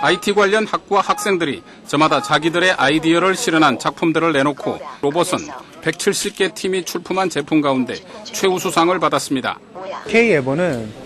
IT 관련 학과 학생들이 저마다 자기들의 아이디어를 실현한 작품들을 내놓고 로봇은 170개 팀이 출품한 제품 가운데 최우수상을 받았습니다. K 에버는